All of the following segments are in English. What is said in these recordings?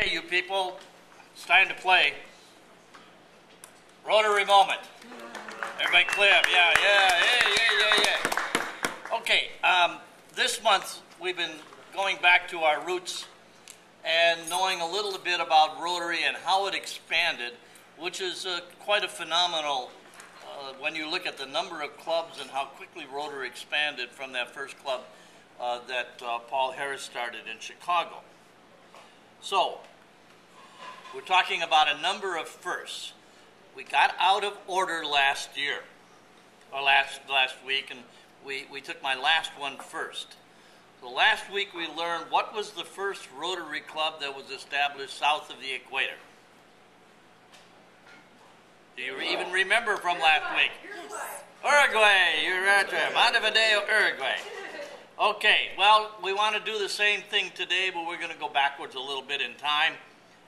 Okay, you people, it's time to play. Rotary moment. Everybody clap. Yeah, yeah, yeah, yeah, yeah, yeah. Okay, um, this month we've been going back to our roots and knowing a little bit about Rotary and how it expanded, which is uh, quite a phenomenal uh, when you look at the number of clubs and how quickly Rotary expanded from that first club uh, that uh, Paul Harris started in Chicago. So, we're talking about a number of firsts. We got out of order last year, or last, last week, and we, we took my last one first. So last week we learned what was the first Rotary Club that was established south of the equator. Do you even remember from last week? Uruguay, you're right there. Montevideo, Uruguay. Okay, well, we want to do the same thing today, but we're going to go backwards a little bit in time.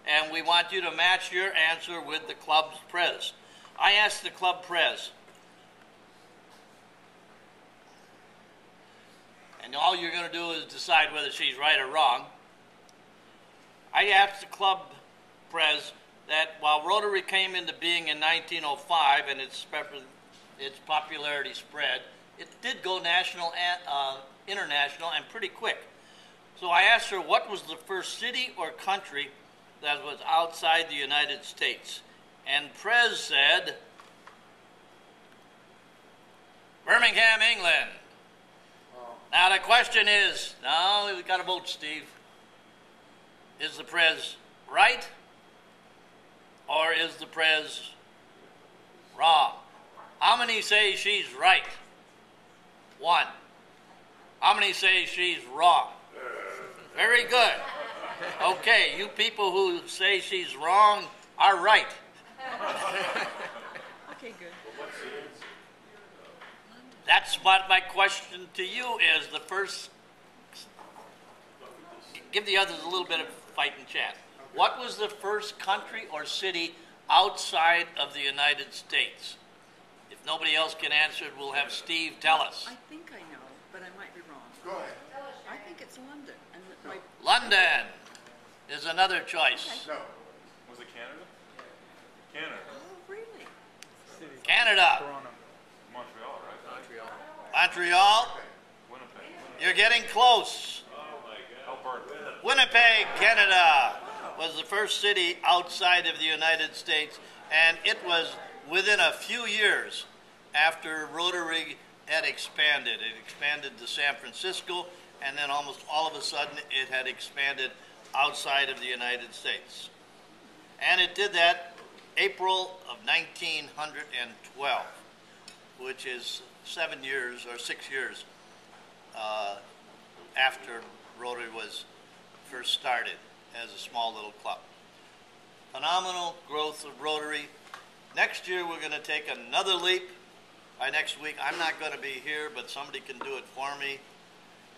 And we want you to match your answer with the club's prez. I asked the club prez, and all you're going to do is decide whether she's right or wrong. I asked the club prez that while Rotary came into being in 1905 and its, its popularity spread, it did go national and uh, international and pretty quick. So I asked her what was the first city or country that was outside the United States. And Prez said, Birmingham, England. Now the question is, no, we've got to vote, Steve. Is the Prez right or is the Prez wrong? How many say she's right? One. How many say she's wrong? Very good. Okay, you people who say she's wrong are right. Okay, good. That's what my question to you is. The first, give the others a little bit of fighting chance. What was the first country or city outside of the United States? If nobody else can answer it, we'll have Steve tell us. I think I know, but I might be wrong. Go ahead. I think it's London. And my, London is another choice. No. Was it Canada? Canada. oh, really? Canada, Toronto. Montreal, right? Montreal. Montreal, Winnipeg. you're getting close. Oh, my God. Alberta. Winnipeg, Canada was the first city outside of the United States, and it was within a few years after Rotary had expanded. It expanded to San Francisco, and then almost all of a sudden it had expanded outside of the United States. And it did that April of 1912, which is seven years or six years uh, after Rotary was first started as a small little club. Phenomenal growth of Rotary. Next year we're going to take another leap. By next week, I'm not going to be here, but somebody can do it for me.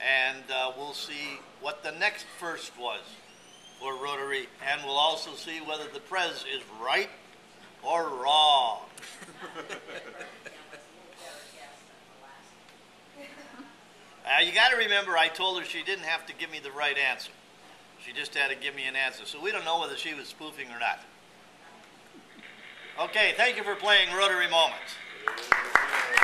And uh, we'll see what the next first was for Rotary, and we'll also see whether the Prez is right or wrong. Uh, you got to remember, I told her she didn't have to give me the right answer. She just had to give me an answer. So we don't know whether she was spoofing or not. Okay, thank you for playing Rotary Moments.